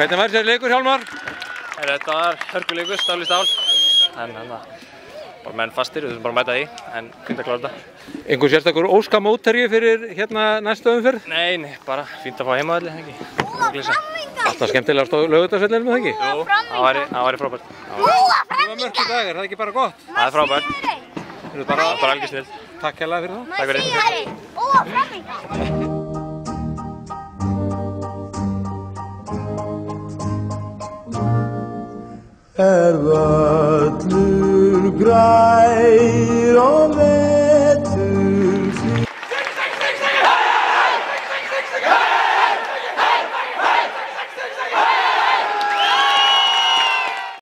Hvernig var þessi leikur Hjálmar? Þetta var hörkuleikur, stál í stál. En hann var bara menn fastir, við þurfum bara að mæta því, en fínt að klára þetta. Einhver sérstakur óska mótterju fyrir hérna næstu umferð? Nei, nei, bara fínt að fá ekki? Glisa. Alltaf skemmtilega stóð lögutarsvellir með það ekki? Jú, það væri, það frábært. Það var mörg í dag, er það ekki bara gott? Það er frábært. Eru Bara, bara bara algjör snill. takk hérlega fyrir það. Takk fyrir. Búa framminga. er völlur grær og